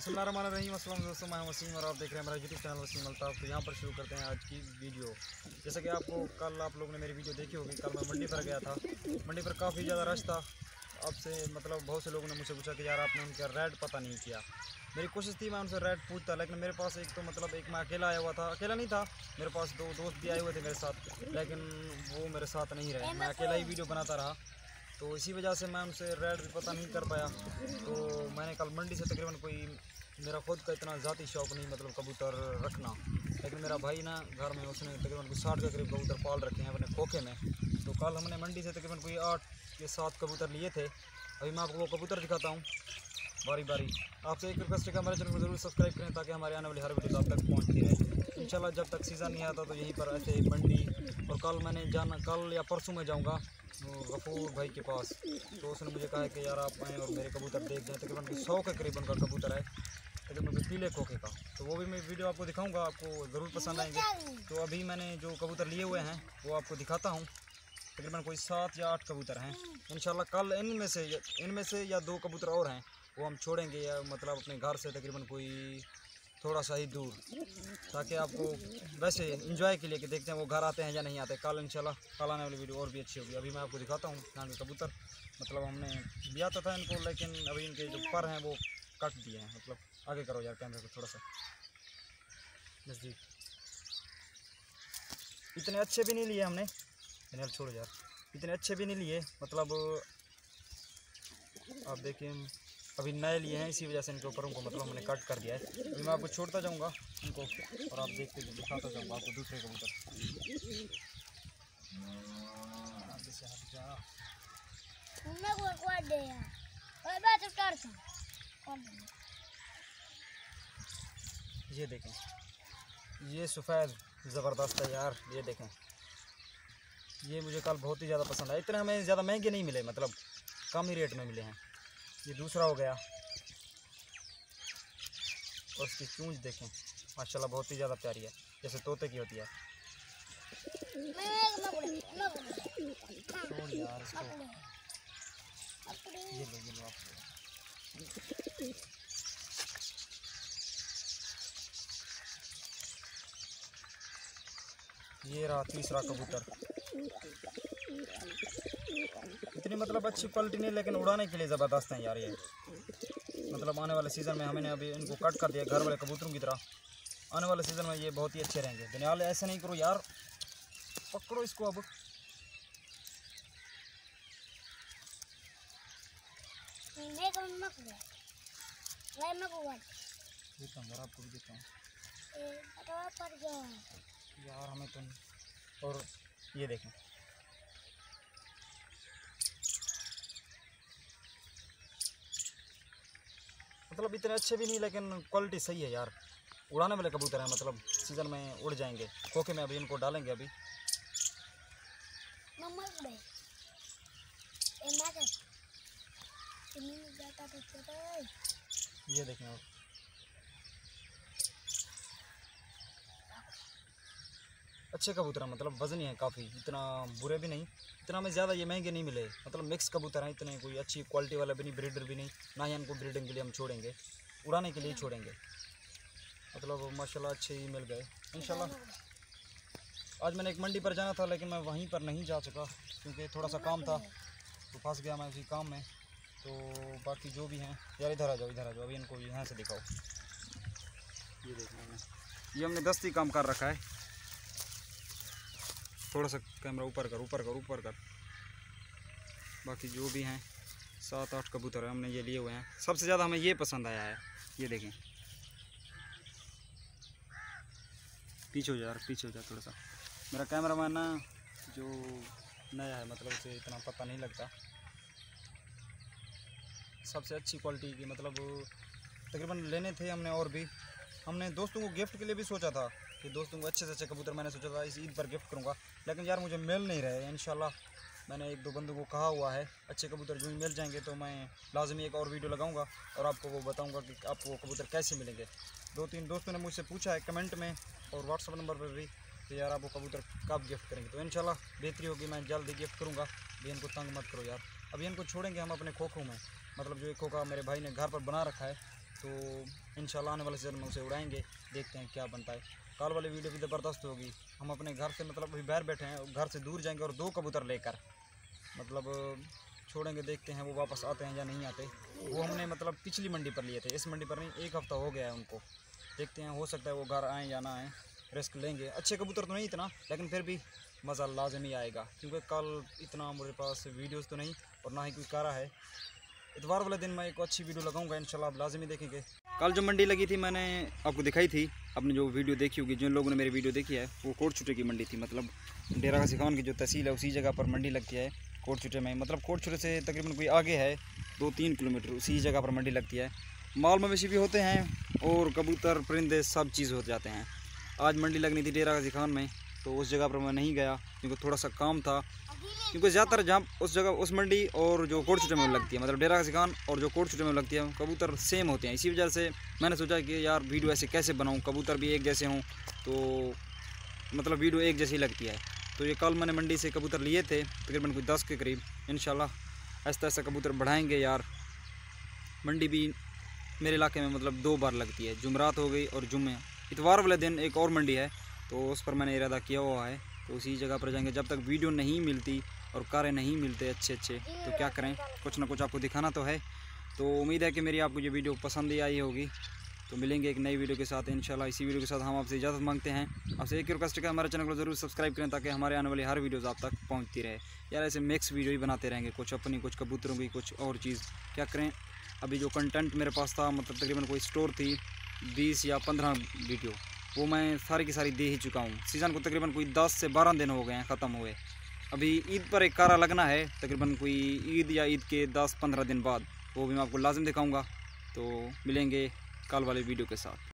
रही अस्सलाम दोस्तों मैं वसीम और आप देख रहे हैं हमारा यूट्यूब चैनल वसीम अल्ताफ़। तो यहाँ पर शुरू करते हैं आज की वीडियो। जैसा कि आपको कल आप लोगों ने मेरी वीडियो देखी होगी, कल मैं मंडी पर गया था। मंडी पर काफ़ी ज़्यादा रश था। आपसे मतलब बहुत से लोगों ने मुझसे पूछा कि यार आपने उनका रेड पता नहीं किया। मेरी कोशिश थी मैं उनसे रेड पूछता, लेकिन मेरे पास एक तो मतलब एक मैं अकेला आया हुआ था। अकेला नहीं था, मेरे पास दो दोस्त भी आए हुए थे मेरे साथ, लेकिन वो मेरे साथ नहीं रहे। मैं अकेला ही वीडियो बनाता रहा। तो इसी वजह से मैं उनसे रेट भी पता नहीं कर पाया। तो मैंने कल मंडी से तकरीबन कोई मेरा खुद का इतना ज़ाती शौक़ नहीं मतलब कबूतर रखना। लेकिन मेरा भाई ना, घर में उसने तकरीबन कोई साठ के करीब कबूतर पाल रखे हैं अपने खोखे में। तो कल हमने मंडी से तकरीबन कोई आठ या सात कबूतर लिए थे। अभी मैं आपको वो कबूतर दिखाता हूँ। बारी बारी। आपसे एक रिक्वेस्ट है कि हमारे चैनल को ज़रूर सब्सक्राइब करें ताकि हमारे आने वाली हर वीडियो आप तक पहुँचती रहे। इंशाल्लाह जब तक सीज़न नहीं आता तो यहीं पर ऐसे मंडी और कल मैंने जाना, कल या परसों में जाऊँगा गफूर भाई के पास। तो उसने मुझे कहा है कि यार आप आएँ और मेरे कबूतर देख जाएँ, तकरीबन सौ के करीब उनका कबूतर है, तकरीबन पीले खोखे का। तो वो भी मैं वीडियो आपको दिखाऊँगा, आपको ज़रूर पसंद आएँगे। तो अभी मैंने जो कबूतर लिए हुए हैं, वो आपको दिखाता हूँ। तकरीबन कोई सात या आठ कबूतर हैं। इन कल इनमें से इनमें से या दो कबूतर और हैं। वो हम छोड़ेंगे या मतलब अपने घर से तकरीबन कोई थोड़ा सा ही दूर, ताकि आपको वैसे इंजॉय के लिए कि देखते हैं वो घर आते हैं या नहीं आते। कल इंशाल्लाह, कल आने वाली वीडियो और भी अच्छी होगी। अभी मैं आपको दिखाता हूँ यहाँ के कबूतर। मतलब हमने दिया तो था इनको, लेकिन अभी इनके जो पर हैं वो कट दिए हैं। मतलब आगे करो यार कैमरे को थोड़ा सा। नज़दीक इतने अच्छे भी नहीं लिए हमने। इन्हें छोड़ो यार। इतने अच्छे भी नहीं लिए। मतलब आप देखिए अभी नए लिए हैं इसी वजह से इनके ऊपर उनको मतलब हमने कट कर दिया है। अभी मैं आपको छोड़ता जाऊँगा इनको और आप देखते दिखाता जाऊँगा आपको दूसरे कबूतर। ये देखें। ये सफ़ेद ज़बरदस्त है यार ये देखें। ये मुझे कल बहुत ही ज़्यादा पसंद आया। इतने हमें ज़्यादा महँगे नहीं मिले मतलब कम ही रेट में मिले हैं। ये दूसरा हो गया। और उसकी चूंज देखें। माशाल्लाह बहुत ही ज़्यादा प्यारी है। जैसे तोते की होती है। ये ये रहा तीसरा कबूतर। मतलब अच्छी क्वालिटी नहीं लेकिन उड़ाने के लिए ज़बरदस्त हैं यार ये। मतलब आने वाले सीज़न में हमने अभी इनको कट कर दिया घर वाले कबूतरों की तरह। आने वाले सीज़न में ये बहुत ही अच्छे रहेंगे। दुनियाल ऐसे नहीं करो यार। पकड़ो इसको अब। देता हूँ आपको भी देता हूँ। यार हमें तो और ये देखें। मतलब इतने अच्छे भी नहीं लेकिन क्वालिटी सही है यार। उड़ाने वाले कबूतर हैं मतलब सीज़न में उड़ जाएँगे। खोखे में अभी इनको डालेंगे अभी। ये देखें और अच्छे कबूतर हैं मतलब वजनी है काफ़ी, इतना बुरे भी नहीं, इतना हमें ज़्यादा ये महँगे नहीं मिले मतलब मिक्स कबूतर हैं, इतने कोई अच्छी क्वालिटी वाला भी नहीं ब्रीडर भी नहीं, ना ही इनको ब्रीडिंग के लिए हम छोड़ेंगे, उड़ाने के लिए छोड़ेंगे। मतलब माशाल्लाह अच्छे ही मिल गए इन आज मैंने एक मंडी पर जाना था, लेकिन मैं वहीं पर नहीं जा सका, क्योंकि थोड़ा सा काम था तो फंस गया मैं उसी काम में तो बाकी जो भी हैं, यार इधर आ जाओ, इधर आ जाओ, अभी इनको यहाँ से दिखाओ। ये देखना ये हमने दस्ती काम कर रखा है। थोड़ा सा कैमरा ऊपर कर ऊपर कर ऊपर कर। बाकी जो भी हैं, सात, आठ कबूतर हमने ये लिए हुए हैं। सबसे ज़्यादा हमें ये पसंद आया है, ये देखें। पीछे हो जा, पीछे हो जा थोड़ा सा। मेरा कैमरा मैन ना जो नया है मतलब उसे इतना पता नहीं लगता। सबसे अच्छी क्वालिटी की मतलब तकरीबन लेने थे हमने और भी। हमने दोस्तों को गिफ्ट के लिए भी सोचा था। कि दोस्तों को अच्छे से अच्छे कबूतर मैंने सोचा था, इस ईद पर गिफ्ट करूँगा। लेकिन यार मुझे मिल नहीं रहे इन मैंने एक दो बंदों को कहा हुआ है, अच्छे कबूतर जो मिल जाएँगे तो मैं लाजमी एक और वीडियो लगाऊँगा और आपको वो बताऊँगा कि आपको कबूतर कैसे मिलेंगे। दो तीन दोस्तों ने मुझसे पूछा है कमेंट में और व्हाट्सअप नंबर पर भी कि यार आप वो कबूतर कब गिफ्ट करेंगे। तो इन बेहतरी होगी, मैं जल्द गिफ्ट करूँगा। भी इनको तंग मत करो यार। अभी इनको छोड़ेंगे हम अपने खोखों में। मतलब जो एक खोखा मेरे भाई ने घर पर बना रखा है तो इन आने वाले सीज़न में उसे उड़ाएँगे। देखते हैं क्या बनता है। कल वाली वीडियो भी ज़बरदस्त होगी। हम अपने घर से मतलब अभी बाहर बैठे हैं, घर से दूर जाएँगे और दो कबूतर लेकर मतलब छोड़ेंगे, देखते हैं वो वापस आते हैं या नहीं आते। वो हमने मतलब पिछली मंडी पर लिए थे, इस मंडी पर नहीं, एक हफ़्ता हो गया है उनको। देखते हैं, हो सकता है वो घर आएँ या ना आएँ, रिस्क लेंगे। अच्छे कबूतर तो नहीं इतना, लेकिन फिर भी मज़ा लाजमी आएगा, क्योंकि कल इतना मेरे पास वीडियोस तो नहीं, और ना ही कोई कारा है। इतवार वाले दिन मैं एक अच्छी वीडियो लगाऊँगा, इंशाल्लाह आप लाजमी देखेंगे। कल जो मंडी लगी थी, मैंने आपको दिखाई थी, आपने जो वीडियो देखी होगी, जिन लोगों ने मेरी वीडियो देखी है, वो कोट छुटे की मंडी थी मतलब डेरा का सिखान की जो तहसील है, उसी जगह पर मंडी लगती है, कोट छुटे में। मतलब कोट छुटे से तकरीबन कोई आगे है दो तीन किलोमीटर, उसी जगह पर मंडी लगती है। माल मवेशी भी होते हैं, और कबूतर, परिंदे, सब चीज़ हो जाते हैं। आज मंडी लगनी थी डेरा गाजी खान में तो उस जगह पर मैं नहीं गया, क्योंकि थोड़ा सा काम था। क्योंकि ज़्यादातर जहाँ उस जगह, उस मंडी और जो कोट छुटे में लगती है मतलब डेरा गाजी खान और जो कोट छुटे में लगती है, कबूतर सेम होते हैं। इसी वजह से मैंने सोचा कि यार वीडियो ऐसे कैसे बनाऊँ? कबूतर भी एक जैसे हों तो मतलब वीडियो एक जैसी लगती है। तो ये कल मैंने मंडी से कबूतर लिए थे, तकरीबन कोई दस के करीब। इन ऐसा ऐसा कबूतर बढ़ाएँगे यार। मंडी भी मेरे इलाके में मतलब दो बार लगती है। जुमरात हो गई और जुम्मे। इतवार वाले दिन एक और मंडी है तो उस पर मैंने इरादा किया हुआ है। तो उसी जगह पर जाएँगे। जब तक वीडियो नहीं मिलती और कारें नहीं मिलते अच्छे अच्छे तो क्या करें? कुछ ना कुछ आपको दिखाना तो है। तो उम्मीद है कि मेरी आपको ये वीडियो पसंद ही आई होगी। तो मिलेंगे एक नई वीडियो के साथ। इंशाल्लाह इसी वीडियो के साथ हम आपसे इजाज़त मांगते हैं। आपसे एक रिक्वेस्ट है हमारे चैनल को ज़रूर सब्सक्राइब करें ताकि हमारे आने वाली हर वीडियोज़ आप तक पहुँचती रहे। यार ऐसे मिक्स वीडियो ही बनाते रहेंगे। कुछ अपनी, कुछ कबूतरों की, कुछ और चीज़। क्या करें? अभी जो कंटेंट मेरे पास था मतलब तकरीबन कोई स्टोर थी, बीस या पंद्रह वीडियो वो मैं सारी की सारी दे ही चुका हूँ। सीज़न को तकरीबन कोई दस से बारह दिन हो गए हैं, ख़त्म हुए। अभी ईद पर एक कारा लगना है, तकरीबन कोई ईद या ईद के दस पंद्रह दिन बाद, वो भी मैं आपको लाजम दिखाऊँगा। तो मिलेंगे कल वाले वीडियो के साथ।